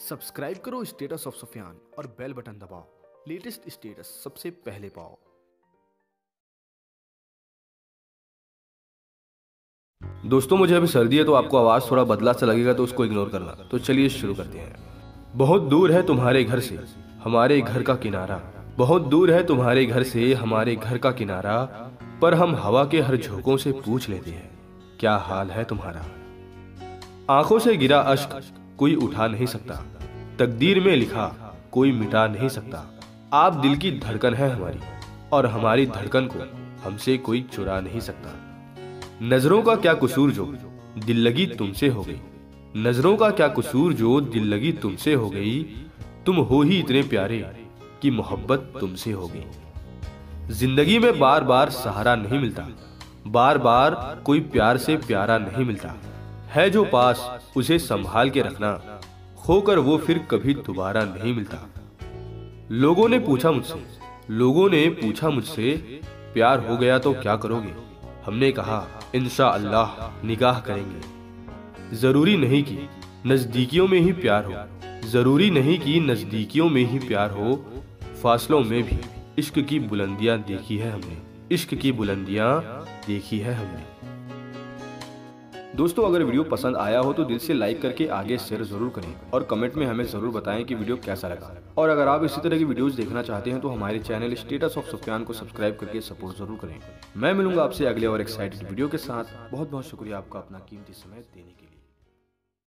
Subscribe करो status of Sufiyan और bell button दबाओ। लेटेस्ट स्टेटस सबसे पहले पाओ। दोस्तों, मुझे अभी सर्दी है तो आपको आवाज़ थोड़ा बदला सा लगेगा तो उसको इग्नोर करना। तो चलिए शुरू करते हैं। बहुत दूर है तुम्हारे घर से हमारे घर का किनारा। बहुत दूर है तुम्हारे घर से हमारे घर का किनारा, पर हम हवा के हर झोंकों से पूछ लेते हैं, क्या हाल है तुम्हारा? आँखों से गिरा अश्क कोई उठा नहीं सकता। तकदीर में लिखा, कोई मिटा नहीं सकता। आप दिल की धड़कन है हमारी, और हमारी धड़कन को हमसे कोई चुरा नहीं सकता। नज़रों का क्या कसूर जो दिल लगी तुमसे हो गई? नज़रों का क्या कसूर जो दिल लगी तुमसे हो गई? तुम हो ही इतने प्यारे कि मोहब्बत तुमसे हो गई। ज़िंदगी में बार बार सहारा नहीं मिलता। बार बार कोई प्यार से प्यारा नहीं मिलता। है जो पास, उसे संभाल के रखना। खोकर वो फिर कभी दोबारा नहीं मिलता। लोगों ने पूछा मुझसे, लोगों ने पूछा मुझसे, प्यार हो गया तो क्या करोगे? हमने कहा, इंशा अल्लाह, निगाह करेंगे। ज़रूरी नहीं कि नजदीकियों में ही प्यार हो, ज़रूरी नहीं कि नजदीकियों में ही प्यार हो, फासलों में भी। इश्क की बुलंदियाँ देखी है हमने, इश्क की बुलंदियाँ देखी है हमने। दोस्तों, अगर वीडियो पसंद आया हो तो दिल से लाइक करके आगे शेयर ज़रूर करें और कमेंट में हमें ज़रूर बताएँ कि वीडियो कैसा लगा। और अगर आप इसी तरह की वीडियोस देखना चाहते हैं तो हमारे चैनल स्टेटस ऑफ़ सुफियान को सब्सक्राइब करके सपोर्ट ज़रूर करें। मैं मिलूँगा आपसे अगले और एक्साइटेड वीडियो के साथ। बहुत बहुत शुक्रिया आपका अपना कीमती समय देने के लिए।